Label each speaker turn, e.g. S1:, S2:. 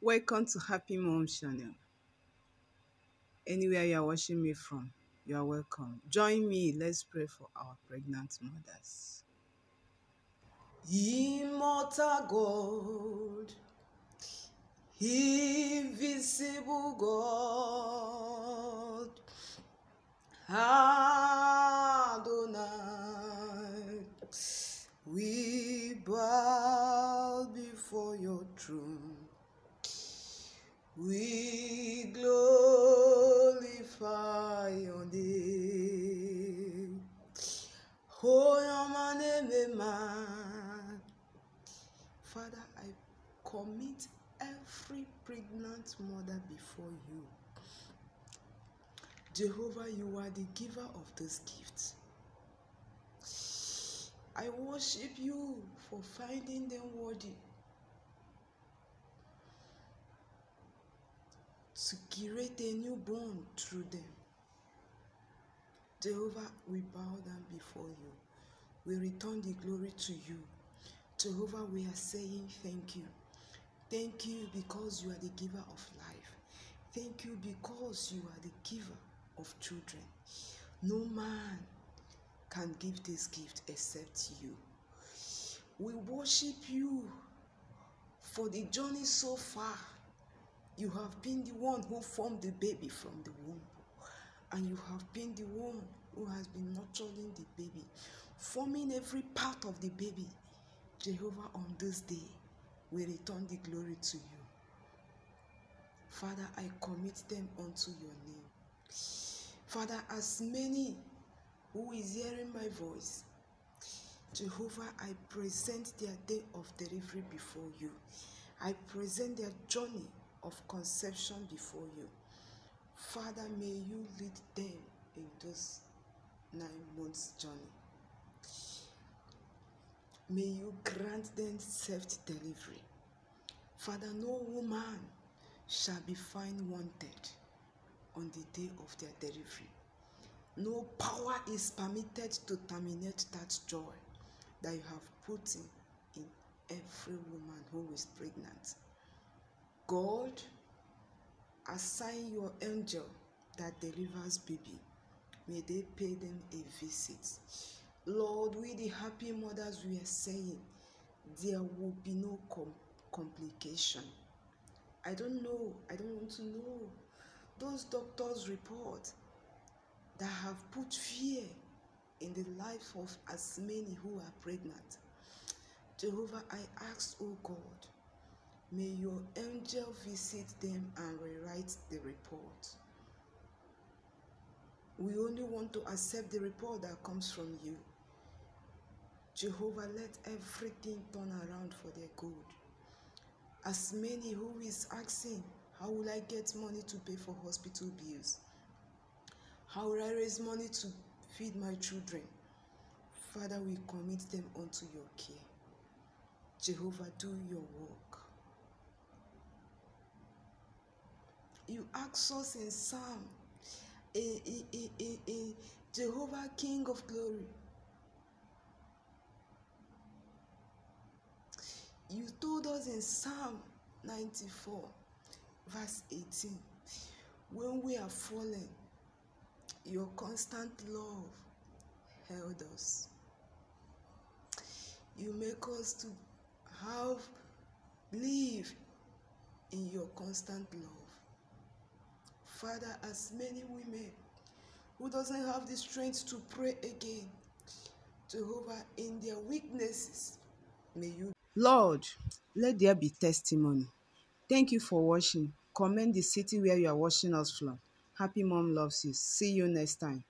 S1: Welcome to Happy Mom Channel. Anywhere you are watching me from, you are welcome. Join me, let's pray for our pregnant mothers.
S2: Immortal God, invisible God, Adonai, we bow before your throne. We glorify your name. Oh, man. Father, I commit every pregnant mother before you. Jehovah, you are the giver of this gift. I worship you for finding them worthy to create a newborn through them. Jehovah, we bow down before you. We return the glory to you. Jehovah, we are saying thank you. Thank you because you are the giver of life. Thank you because you are the giver of children. No man can give this gift except you. We worship you for the journey so far. You have been the one who formed the baby from the womb, and you have been the one who has been nurturing the baby, forming every part of the baby. Jehovah, on this day, we return the glory to you. Father, I commit them unto your name. Father, as many who is hearing my voice, Jehovah, I present their day of delivery before you. I present their journey of conception before you. Father, may you lead them in this nine months journey. May you grant them safe delivery. Father, no woman shall be found wanted on the day of their delivery. No power is permitted to terminate that joy that you have put in, in every woman who is pregnant. God, assign your angel that delivers baby. May they pay them a visit. Lord, we the happy mothers we are saying, there will be no com- complication. I don't know. I don't want to know. Those doctors' report that have put fear in the life of as many who are pregnant. Jehovah, I ask, oh God, may your angel visit them and rewrite the report. We only want to accept the report that comes from you. Jehovah, let everything turn around for their good. As many who is asking, how will I get money to pay for hospital bills? How will I raise money to feed my children? Father, we commit them unto your care. Jehovah, do your work. You ask us in Psalm, a, a, a, a Jehovah King of glory. You told us in Psalm 94, verse 18, when we are fallen, your constant love held us. You make us to have live in your constant love. Father, as many women who doesn't have the strength to pray again, Jehovah, in their weaknesses, may you.
S1: Lord, let there be testimony. Thank you for watching. Comment the city where you are watching us from. Happy Mom loves you. See you next time.